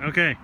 Okay.